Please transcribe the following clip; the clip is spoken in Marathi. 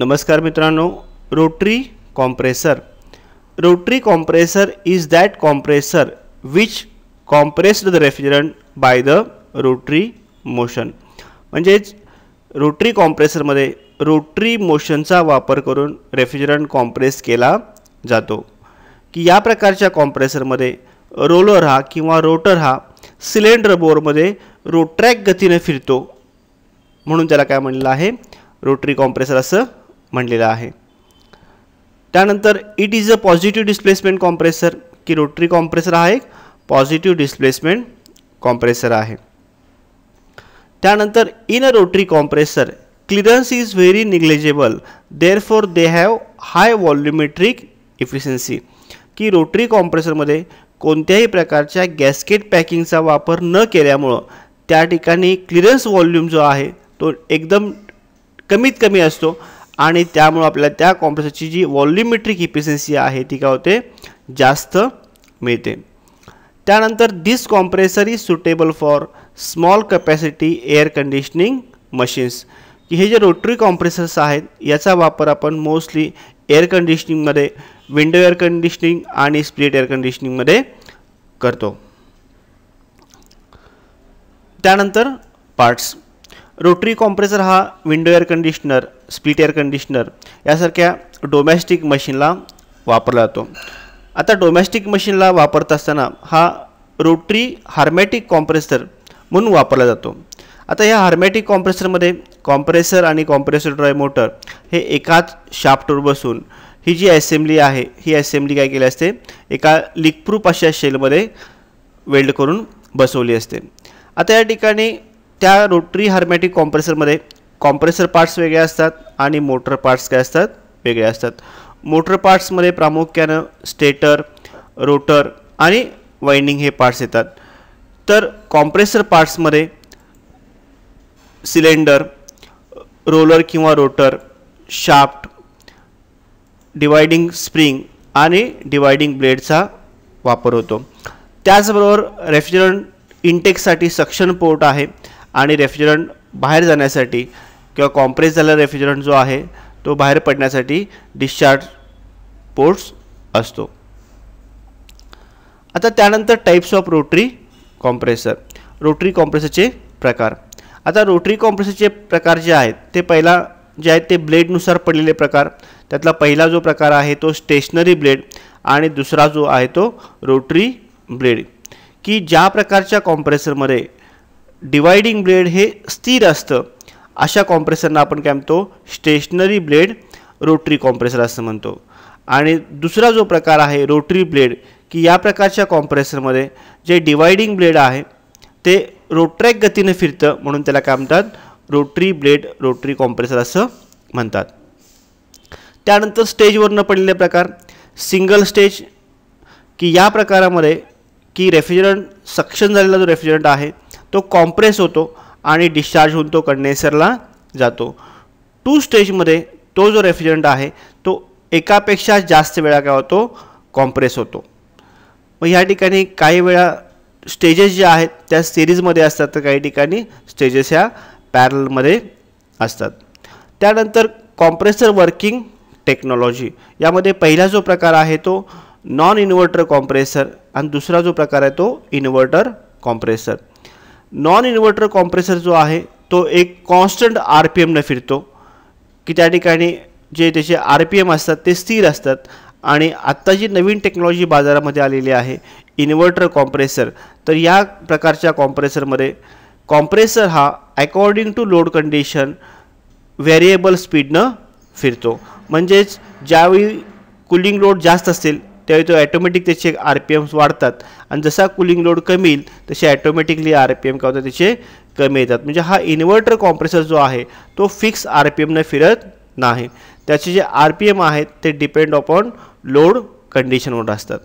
नमस्कार मित्रांनो rotary compressor. Rotary compressor is that compressor which compressed the refrigerant by the rotary motion म्हणजेच रोटरी कॉम्प्रेसरमध्ये रोटरी मोशनचा वापर करून रेफ्रिजरंट कॉम्प्रेस केला जातो. की या प्रकारच्या कॉम्प्रेसरमध्ये रोलर हा किंवा रोटर हा सिलेंडर बोरमध्ये रोट्रॅक गतीने फिरतो. म्हणून त्याला काय म्हणलं आहे? रोटरी कॉम्प्रेसर असं म्हणलेलं आहे. त्यानंतर it is a positive displacement compressor की रोटरी कॉम्प्रेसर हा एक पॉझिटिव्ह डिस्प्लेसमेंट कॉम्प्रेसर आहे. त्यानंतर in a rotary compressor clearance is very negligible therefore they have high volumetric efficiency की रोटरी कॉम्प्रेसरमध्ये कोणत्याही प्रकारच्या गॅस्केट पॅकिंगचा वापर न केल्यामुळं त्या ठिकाणी क्लिअरन्स व्हॉल्यूम जो आहे तो एकदम कमीत कमी असतो. आणि त्यामुळं आपल्याला त्या कॉम्प्रेसरची जी वॉल्युमेट्रिक इफिशियन्सी आहे ती काय होते? जास्त मिळते. त्यानंतर this compressor is suitable for small capacity air conditioning machines की हे जे रोटरी कॉम्प्रेसर्स आहेत याचा वापर आपण मोस्टली एअर कंडिशनिंगमध्ये विंडो एअर कंडिशनिंग आणि स्प्लिट एअर कंडिशनिंगमध्ये करतो. त्यानंतर पार्ट्स रोटरी कॉम्प्रेसर हा window air conditioner split air conditioner यासारख्या डोमॅस्टिक मशीनला वापरला जातो. आता डोमॅस्टिक मशीनला वापरत असताना हा रोटरी हार्मॅटिक कॉम्प्रेसर म्हणून वापरला जातो. आता या हार्मॅटिक कॉम्प्रेसरमध्ये कॉम्प्रेसर आणि कॉम्प्रेसर ड्राय मोटर हे एकाच शाफ्टवर बसून ही जी असेंब्ली आहे ही असेंब्ली काय केली असते? एका लिकप्रूफ अशा शेलमध्ये वेल्ड करून बसवली असते. आता या ठिकाणी त्या रोटरी हार्मॅटिक कॉम्प्रेसरमध्ये कॉम्प्रेसर पार्ट्स वेगळे असतात आणि मोटर पार्ट्स काय असतात? वेगळे असतात. मोटर पार्ट्समध्ये प्रामुख्यानं स्टेटर रोटर आणि वाइंडिंग हे पार्ट्स येतात. तर कॉम्प्रेसर पार्ट्समध्ये सिलेंडर रोलर किंवा रोटर शाफ्ट डिवायडिंग स्प्रिंग आणि डिवायडिंग ब्लेडचा वापर होतो. त्याचबरोबर रेफ्रिजरंट इंटेकसाठी सक्शन पोर्ट आहे. आणि रेफ्रिजरंट बाहेर जाण्यासाठी किंवा कॉम्प्रेस झालेला रेफ्रिजरंट जो आहे तो बाहेर पडण्यासाठी डिस्चार्ज पोर्ट्स असतो. आता त्यानंतर types of rotary compressor rotary कॉम्प्रेसरचे प्रकार. आता रोटरी कॉम्प्रेसरचे प्रकार जे आहेत ते पहिला जे आहेत ते ब्लेडनुसार पडलेले प्रकार. त्यातला पहिला जो प्रकार आहे तो स्टेशनरी ब्लेड आणि दुसरा जो आहे तो रोटरी ब्लेड की ज्या प्रकारच्या कॉम्प्रेसरमध्ये डिवायडिंग ब्लेड हे स्थिर असतं. अशा कॉम्प्रेसरना आपण काय म्हणतो? स्टेशनरी ब्लेड रोटरी कॉम्प्रेसर असं म्हणतो. आणि दुसरा जो प्रकार आहे रोटरी ब्लेड की या प्रकारच्या कॉम्प्रेसरमध्ये जे डिवायडिंग ब्लेड आहे ते रोट्रॅक गतीने फिरतं म्हणून त्याला काय म्हणतात? रोटरी ब्लेड रोटरी कॉम्प्रेसर असं म्हणतात. त्यानंतर स्टेजवरनं पडलेले प्रकार सिंगल स्टेज की या प्रकारामध्ये की रेफ्रिजरंट सक्शन झालेला जो रेफ्रिजरंट आहे तो कॉम्प्रेस होतो आणि डिस्चार्ज होऊन तो कंडेन्सरला जातो. टू स्टेजमध्ये तो जो रेफ्रिजरंट आहे तो एकापेक्षा जास्त वेळा काय होतो? कॉम्प्रेस होतो. मग ह्या ठिकाणी काही वेळा स्टेजेस ज्या आहेत त्या सिरीजमध्ये असतात तर काही ठिकाणी स्टेजेस ह्या पॅरलमध्ये असतात. त्यानंतर कॉम्प्रेसर वर्किंग टेक्नॉलॉजी. यामध्ये पहिला जो प्रकार आहे तो नॉन इन्व्हर्टर कॉम्प्रेसर आणि दुसरा जो प्रकार आहे तो inverter compressor non inverter compressor जो आहे तो एक कॉन्स्टंट आर पी एमनं फिरतो. की त्या ठिकाणी जे त्याचे आर पी एम असतात ते स्थिर असतात. आणि आत्ता जी नवीन टेक्नॉलॉजी बाजारामध्ये आलेली आहे इन्व्हर्टर कॉम्प्रेसर तर या प्रकारच्या कॉम्प्रेसरमध्ये कॉम्प्रेसर हा according to load condition variable स्पीडनं फिरतो. म्हणजेच ज्यावेळी कुलिंग लोड जास्त असेल त्यावेळी तो ॲटोमॅटिक त्याचे आर पी एम्स वाढतात. आणि जसा कुलिंग लोड कमी येईल तसे ॲटोमॅटिकली आर पी एम काय होतात त्याचे कमी येतात. म्हणजे हा इन्व्हर्टर कॉम्प्रेसर जो आहे तो फिक्स आर पी एमनं फिरत नाही. त्याचे जे आर पी एम आहेत ते डिपेंड अपॉन लोड कंडिशनवर असतात.